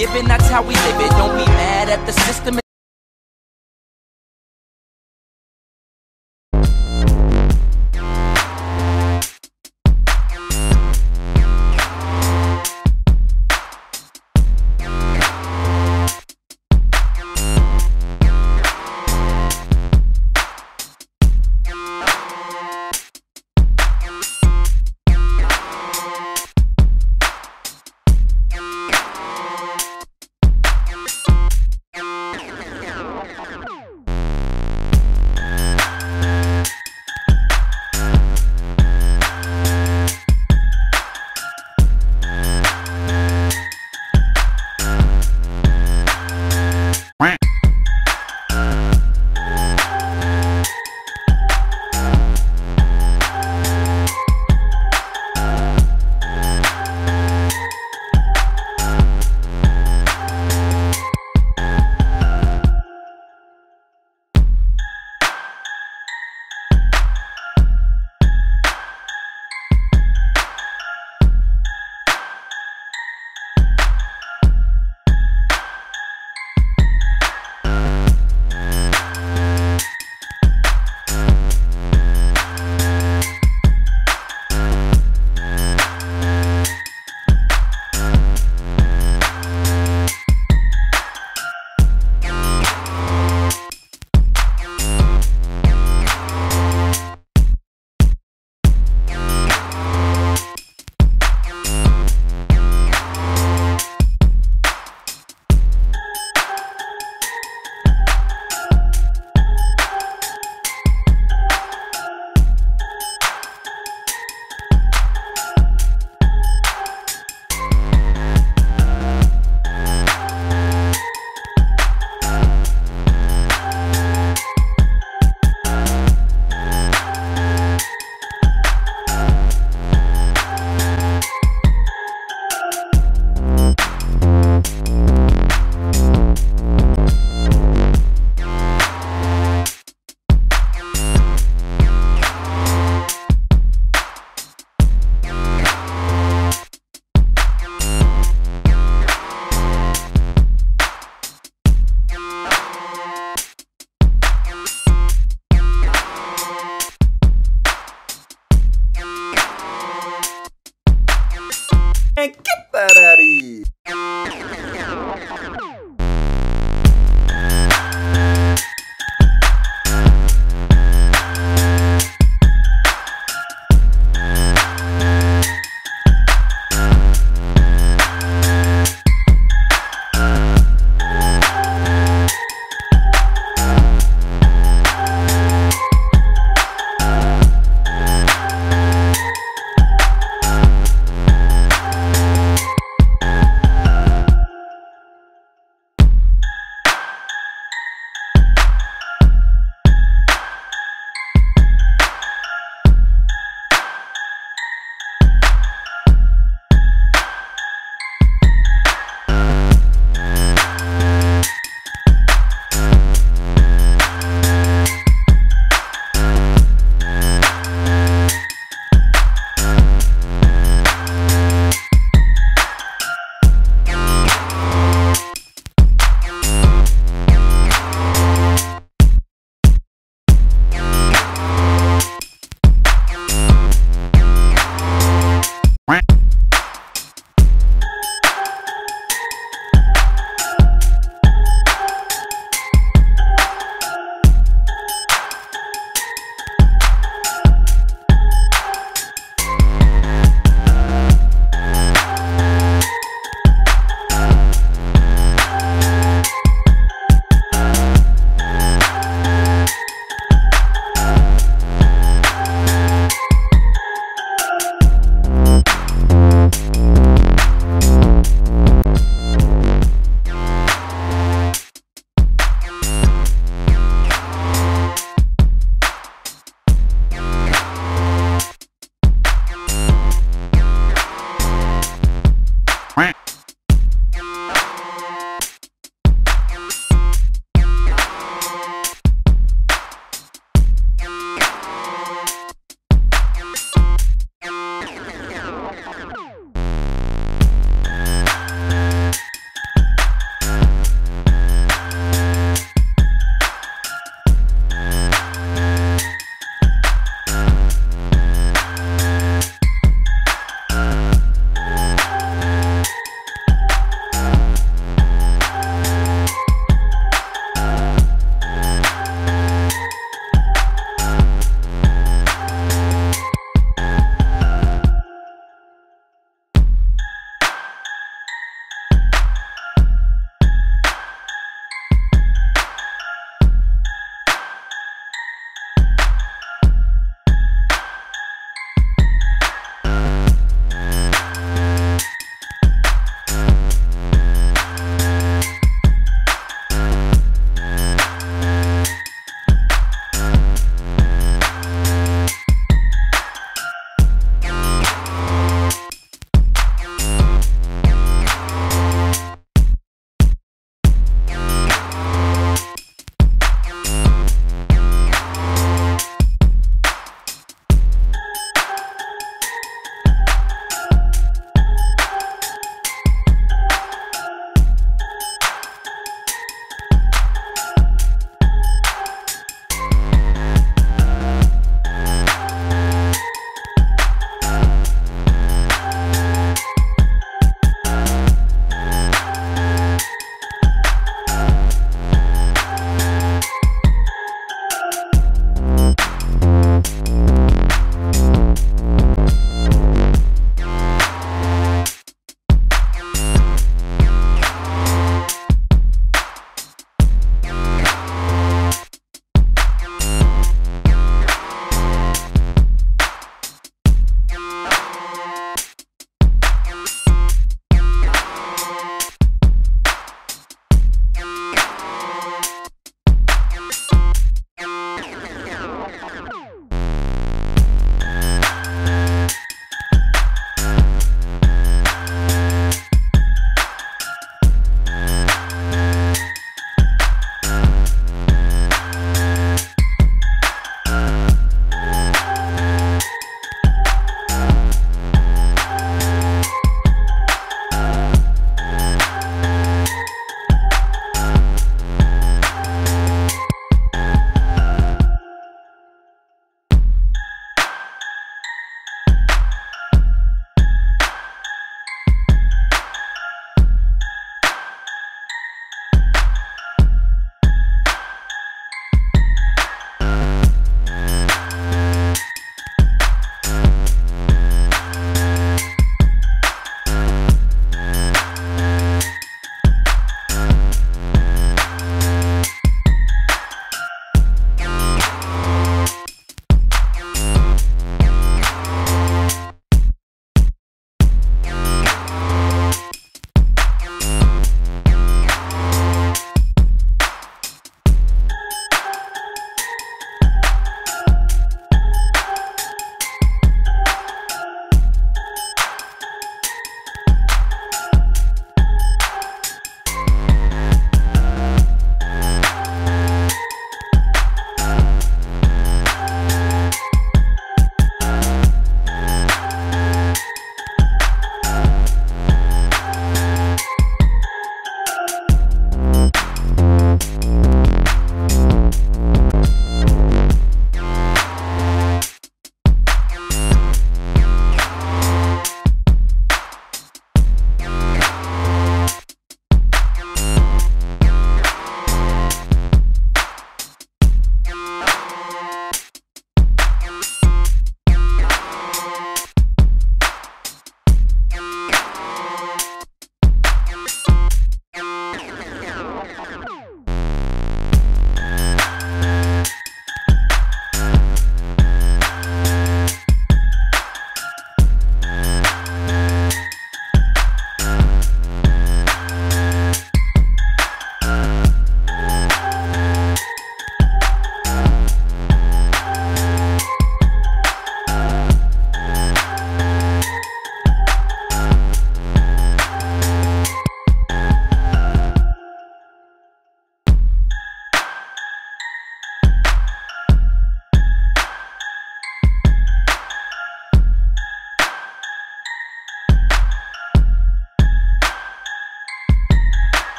given, that's how we live it. Don't be mad at the system